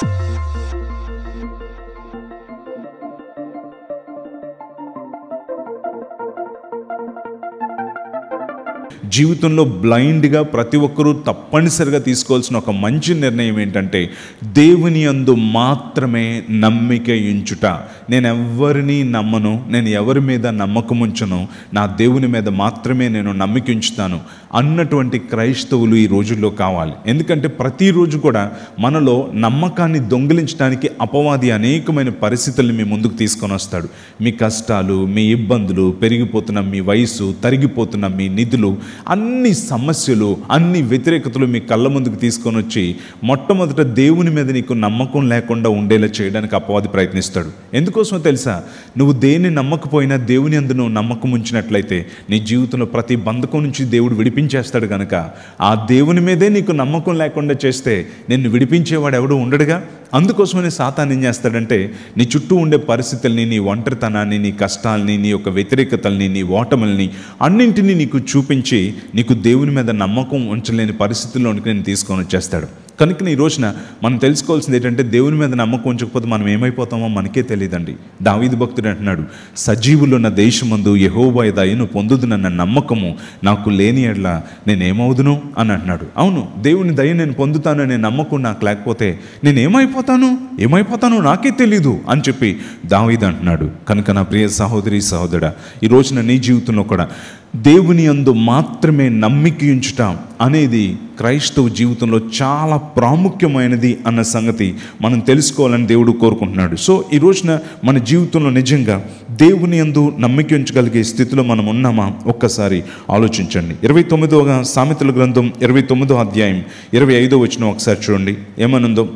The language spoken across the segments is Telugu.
Bye. జీవితంలో బ్లైండ్గా ప్రతి ఒక్కరూ తప్పనిసరిగా తీసుకోవాల్సిన ఒక మంచి నిర్ణయం ఏంటంటే దేవుని అందు మాత్రమే నమ్మిక ఉంచుట. నేను ఎవరిని నమ్మను నేను ఎవరి మీద నమ్మకం ఉంచను నా దేవుని మీద మాత్రమే నేను నమ్మిక ఉంచుతాను అన్నటువంటి క్రైస్తవులు ఈ రోజుల్లో కావాలి. ఎందుకంటే ప్రతిరోజు కూడా మనలో నమ్మకాన్ని దొంగిలించడానికి అపవాది అనేకమైన పరిస్థితుల్ని మీ ముందుకు తీసుకొని వస్తాడు. మీ కష్టాలు మీ ఇబ్బందులు పెరిగిపోతున్న మీ వయసు తరిగిపోతున్న మీ నిధులు అన్ని సమస్యలు అన్ని వ్యతిరేకతలు మీ కళ్ళ ముందుకు తీసుకొని వచ్చి మొట్టమొదట దేవుని మీద నీకు నమ్మకం లేకుండా ఉండేలా చేయడానికి అపవాది ప్రయత్నిస్తాడు. ఎందుకోసమో తెలుసా? నువ్వు దేన్ని నమ్మకపోయినా దేవుని అందు నువ్వు నమ్మకం ఉంచినట్లయితే నీ జీవితంలో ప్రతి బంధకం నుంచి దేవుడు విడిపించేస్తాడు కనుక ఆ దేవుని మీదే నీకు నమ్మకం లేకుండా చేస్తే నిన్ను విడిపించేవాడు ఎవడు ఉండడుగా? అందుకోసమనే సాతాన్ ఏం చేస్తాడంటే నీ చుట్టూ ఉండే పరిస్థితుల్ని నీ ఒంటరితనాన్ని నీ కష్టాల్ని నీ యొక్క వ్యతిరేకతల్ని నీ ఓటముల్ని అన్నింటినీ నీకు చూపించి నీకు దేవుని మీద నమ్మకం ఉంచలేని పరిస్థితుల్లోనికి నేను తీసుకొని వచ్చేస్తాడు. కనుక ఈ రోజున మనం తెలుసుకోవాల్సింది ఏంటంటే దేవుని మీద నమ్మకం ఉంచకపోతే మనం ఏమైపోతామో మనకే తెలియదండి. దావీదు భక్తుడు అంటున్నాడు సజీవులున్న దేశమందు యహోవాయ దయను పొందుదునన్న నమ్మకము నాకు లేని ఎడ్ల నేనేమవుదును? అని అంటున్నాడు. అవును దేవుని దయ నేను పొందుతాననే నమ్మకం నాకు లేకపోతే నేను ఏమైపోతాను ఏమైపోతానో నాకే తెలీదు అని చెప్పి దావీదు అంటున్నాడు. కనుక నా ప్రియ సహోదరి సహోదరుడా ఈ రోజున నీ జీవితంలో కూడా దేవుని అందు మాత్రమే నమ్మికించుట అనేది క్రైస్తవ జీవితంలో చాలా ప్రాముఖ్యమైనది అన్న సంగతి మనం తెలుసుకోవాలని దేవుడు కోరుకుంటున్నాడు. సో ఈ రోజున మన జీవితంలో నిజంగా దేవుని ఎందు నమ్మిక ఉంచగలిగే స్థితిలో మనం ఉన్నామా? ఒక్కసారి ఆలోచించండి. ఇరవై తొమ్మిదవ సామెతల గ్రంథం ఇరవై తొమ్మిదో అధ్యాయం ఇరవై ఐదో వచ్చిన ఒకసారి చూడండి. ఏమనుందో?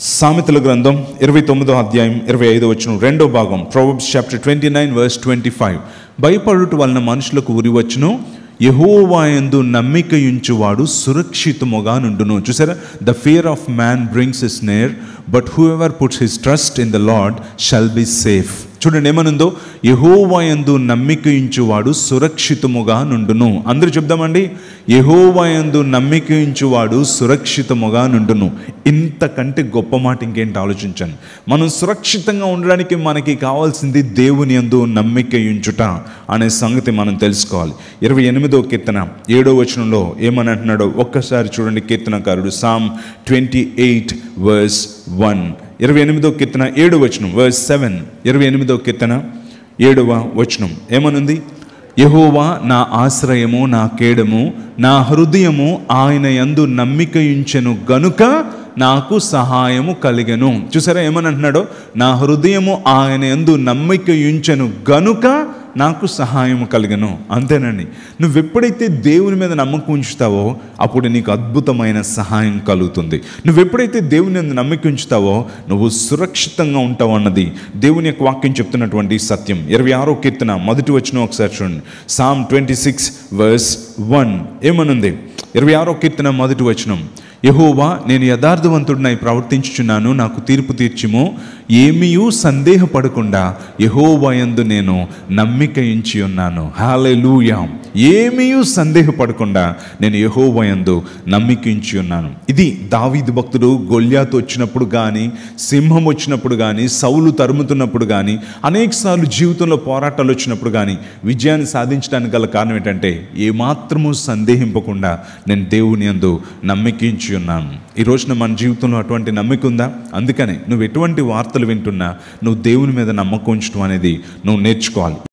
సామెతల గ్రంథం ఇరవై తొమ్మిదో అధ్యాయం ఇరవై ఐదో వచ్చిన రెండో భాగం Proverbs chapter twenty nine verse twenty five భయపడుట వలన మనుషులకు ఉరి వచ్చును యహోవాయందు నమ్మికయుంచువాడు సురక్షితముగా నుండును. చూసారా? The fear of man brings is near but who ever puts his trust in the lord shall be safe చూడండి ఏమనుందో యహోవాయందు నమ్మికయించువాడు సురక్షితముగా నుండును. అందరూ చెప్దామండి. యహోవాయందు నమ్మికయించువాడు సురక్షితముగా నుండును. ఇంతకంటే గొప్ప మాట ఇంకేంటి ఆలోచించాను మనం సురక్షితంగా ఉండడానికి మనకి కావాల్సింది దేవుని యందు నమ్మికయించుట అనే సంగతి మనం తెలుసుకోవాలి. ఇరవై ఎనిమిదో కీర్తన ఏడో వచనంలో ఏమని అంటున్నాడో ఒక్కసారి చూడండి కీర్తనకారుడు. Psalm twenty eight verse one ఇరవై ఎనిమిదో కీర్తన ఏడు వచనం వర్స్ సెవెన్ ఇరవై ఎనిమిదో కీర్తన ఏడవ వచనం. ఏమనుంది? యహోవా నా ఆశ్రయము నా కేడము నా హృదయము ఆయన యందు నమ్మిక ఉంచెను గనుక నాకు సహాయము కలిగను. చూసారా ఏమని అంటున్నాడో నా హృదయము ఆయన యందు నమ్మిక ఉంచెను గనుక నాకు సహాయం కలిగను అంతేనండి. నువ్వు ఎప్పుడైతే దేవుని మీద నమ్మకం ఉంచుతావో అప్పుడు నీకు అద్భుతమైన సహాయం కలుగుతుంది. నువ్వు ఎప్పుడైతే దేవుని మీద నమ్మకం ఉంచుతావో నువ్వు సురక్షితంగా ఉంటావు అన్నది దేవుని యొక్క వాక్యం చెప్తున్నటువంటి సత్యం. ఇరవై ఆరో కీర్తన మొదటి వచ్చిన ఒకసారి చూడండి. Psalm twenty six verse one ఏమనుంది? ఇరవై ఆరో కీర్తన మొదటి వచనం. యహోవా నేను యథార్థవంతుడినై ప్రవర్తించుచున్నాను నాకు తీర్పు తీర్చుము. ఏమీయూ సందేహపడకుండా యహోవయందు నేను నమ్మిక ఉంచి ఉన్నాను. హాలెలూయా ఏమీయూ సందేహపడకుండా నేను యహోవయందు నమ్మికించి ఉన్నాను. ఇది దావీదు భక్తుడు గొల్యాత్ వచ్చినప్పుడు కానీ సింహం వచ్చినప్పుడు కానీ సౌలు తరుముతున్నప్పుడు కానీ అనేకసార్లు జీవితంలో పోరాటాలు వచ్చినప్పుడు కానీ విజయాన్ని సాధించడానికి గల కారణం ఏంటంటే ఏమాత్రము సందేహింపకుండా నేను దేవుని యందు నమ్మికించి ఉన్నాను. ఈ రోజున మన జీవితంలో అటువంటి నమ్మిక ఉందా? అందుకనే నువ్వు ఎటువంటి వార్త వార్తలు వింటున్నా నువ్వు దేవుని మీద నమ్మకం ఉంచడం అనేది నువ్వు నేర్చుకోవాలి.